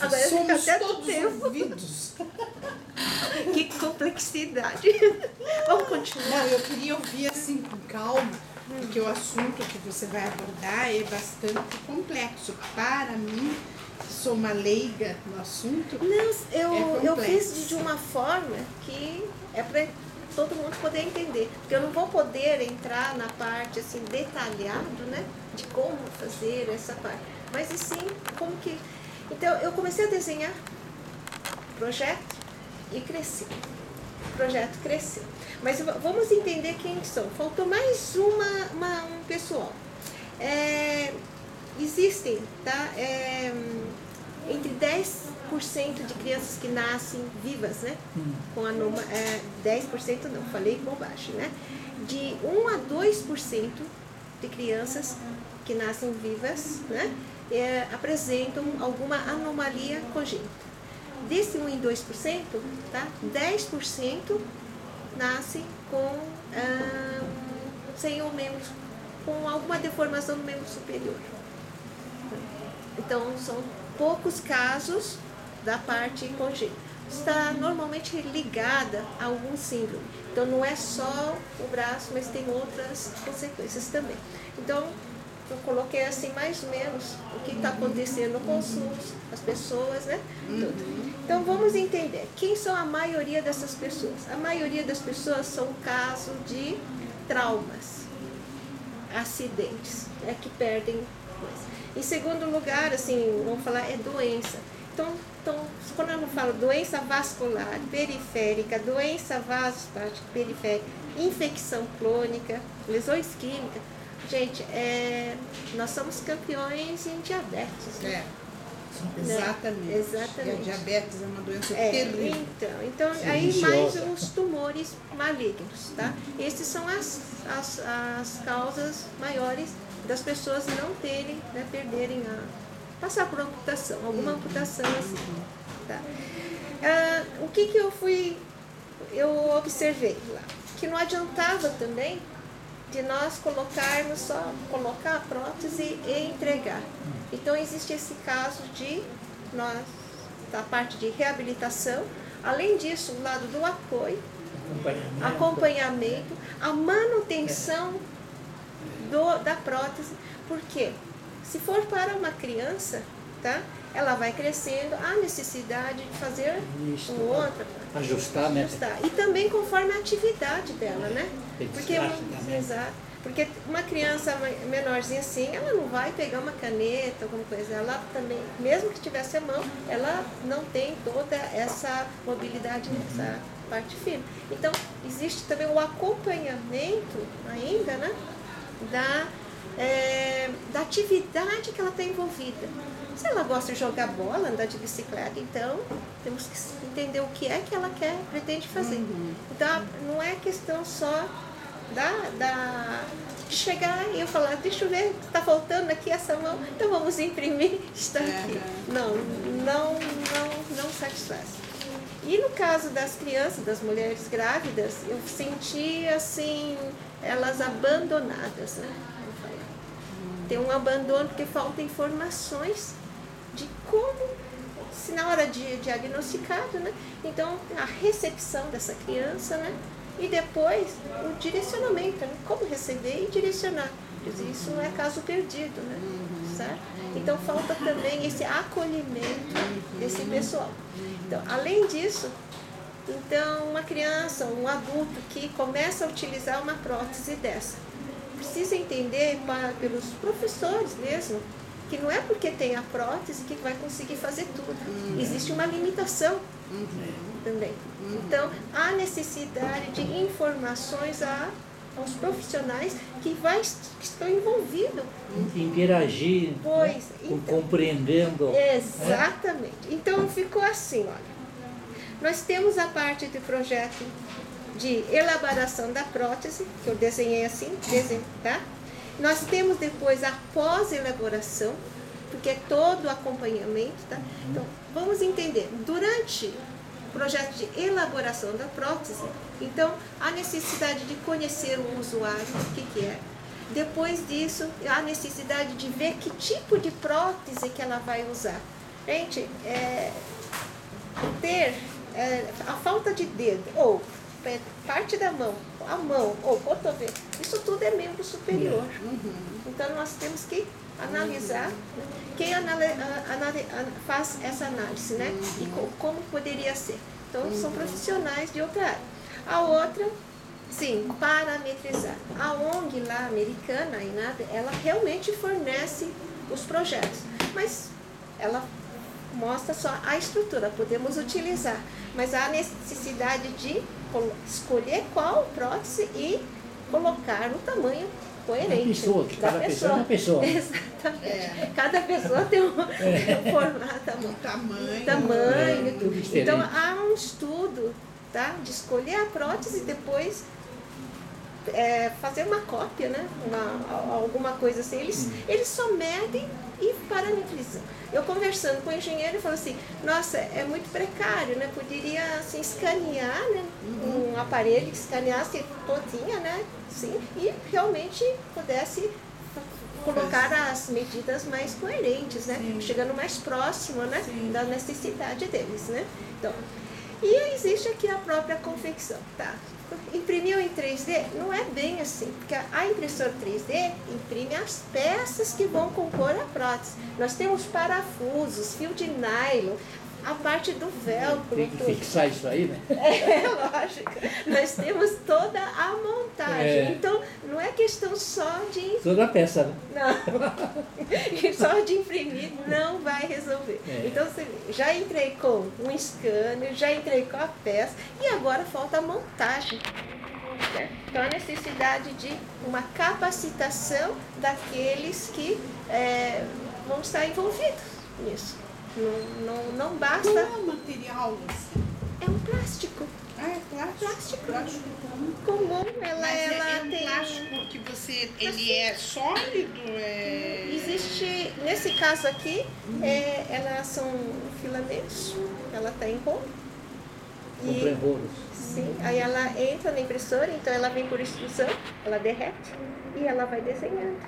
Agora Somos fica até todos tempo. ouvidos. Que complexidade. Vamos continuar. Não, eu queria ouvir assim com calma, porque o assunto que você vai abordar é bastante complexo. Para mim, que sou uma leiga no assunto, Não, eu, É eu fiz de uma forma que é para todo mundo poder entender. Porque eu não vou poder entrar na parte assim detalhado, né? De como fazer essa parte. Mas e sim, como que. Então eu comecei a desenhar projeto e cresci. O projeto cresceu. Mas vamos entender quem são. Faltou mais uma, uma- um pessoal. É, existem, tá? É, entre 10% de crianças que nascem vivas, né? Com anoma, é, 10% não, falei bobagem, né? De 1 a 2% de crianças que nascem vivas, né? é, apresentam alguma anomalia congênita. Desse 1 em 2%, tá? 10% nascem com ah, sem o membro, com alguma deformação no membro superior. Então, são poucos casos da parte congênita. Está normalmente ligada a algum síndrome. Então, não é só o braço, mas tem outras consequências também. Então, eu coloquei assim mais ou menos o que está acontecendo com os SUS, as pessoas, né? Tudo. Então, vamos entender. Quem são a maioria dessas pessoas? A maioria das pessoas são caso de traumas acidentes, é que perdem coisa. Em segundo lugar, assim, vamos falar, é doença. Então, então quando eu não falo doença vascular, periférica, doença vasospástica periférica, infecção crônica, lesões químicas, gente, é, nós somos campeões em diabetes. né? é. Exatamente. Exatamente. E a diabetes é uma doença É, terrível. então, então aí mais os tumores malignos, tá? Esses são as, as, as causas maiores das pessoas não terem, né, perderem a. passar por amputação, alguma amputação assim. Tá? Ah, o que que eu fui. eu observei lá? Que não adiantava também de nós colocarmos só colocar a prótese e entregar. Então existe esse caso de nós da parte de reabilitação, além disso, o lado do apoio, Acompanhamento. acompanhamento, a manutenção do, da prótese, porque se for para uma criança, tá? Ela vai crescendo, há necessidade de fazer Isso. um outro Ajustar, né? ajustar. E também conforme a atividade dela, né? Porque, exato. Porque uma criança menorzinha assim, ela não vai pegar uma caneta, alguma coisa. Ela também, mesmo que tivesse a mão, ela não tem toda essa mobilidade nessa parte fina. Então, existe também o acompanhamento ainda, né? Da, é, da atividade que ela está envolvida. Se ela gosta de jogar bola, andar de bicicleta, então temos que entender o que é que ela quer, pretende fazer. Então não é questão só da, da de chegar e eu falar, deixa eu ver, está faltando aqui essa mão, então vamos imprimir, está aqui. Não, não, não, não satisfaz. E no caso das crianças, das mulheres grávidas, eu senti assim, elas abandonadas, né? Tem um abandono porque falta informações de como, se na hora de diagnosticado, né? Então, a recepção dessa criança, né? E depois o direcionamento, né? como receber e direcionar. Isso não é caso perdido, né? Certo? Então falta também esse acolhimento desse pessoal. Então, além disso, então uma criança, um adulto que começa a utilizar uma prótese dessa, precisa entender para, pelos professores mesmo que não é porque tem a prótese que vai conseguir fazer tudo. Existe uma limitação também. Então, há necessidade de informações a, aos profissionais que, vai, que estão envolvidos. Interagir, né? Pois, então. compreendendo. Exatamente. Então, ficou assim, olha. Nós temos a parte do projeto de elaboração da prótese, que eu desenhei assim, desenho, tá? Nós temos depois a pós-elaboração, porque é todo o acompanhamento, tá? Então, vamos entender. Durante o projeto de elaboração da prótese, então, há necessidade de conhecer o usuário, o que, que é. Depois disso, há necessidade de ver que tipo de prótese que ela vai usar. Gente, é, ter é, a falta de dedo, ou é, parte da mão, a mão, ou cotovelo, isso tudo é membro superior. Então nós temos que analisar né? quem anali- a- anali- a- faz essa análise, né? E co- como poderia ser. Então são profissionais de outra área. A outra, sim, parametrizar. A ONG lá americana, a INAD, ela realmente fornece os projetos, mas ela mostra só a estrutura, podemos utilizar, mas há necessidade de escolher qual prótese e colocar no tamanho coerente pessoa, que da cada pessoa é uma pessoa. Exatamente. É. Cada pessoa tem um, tem um formato, um tamanho. tamanho. É, tudo então há um estudo tá, de escolher a prótese e depois é, fazer uma cópia, né? Uma, alguma coisa assim. Eles, eles só medem e parametrizam. Eu conversando com o engenheiro, ele falou assim, nossa, é muito precário, né? Poderia assim, escanear, né? Um aparelho que escaneasse todinha, né? Sim, e realmente pudesse colocar as medidas mais coerentes, né? Sim. Chegando mais próximo, né? Sim. Da necessidade deles, né? Então, e existe aqui a própria confecção, tá? Imprimiu em 3D? Não é bem assim, porque a impressora 3D imprime as peças que vão compor a prótese. Nós temos parafusos, fio de nylon, a parte do velcro, Tem que fixar isso aí, né? É lógico. Nós temos toda a montagem. É. Então, não é questão só de Toda a peça, né? não. Só de imprimir não vai resolver. É. Então, vê, já entrei com um scanner, já entrei com a peça e agora falta a montagem. Então, a necessidade de uma capacitação daqueles que é, vão estar envolvidos nisso. Não, não, não Qual basta. é o material? Assim? É um plástico Ah, é plástico. Plástico. Plástico comum. Ela, Mas é- ela é, um tem. plástico que você. Ele é sólido? É... Existe, nesse caso aqui, é, elas são filamentos, ela está em rolo. E, rolos. sim, aí ela entra na impressora, então ela vem por extrusão, ela derrete e ela vai desenhando.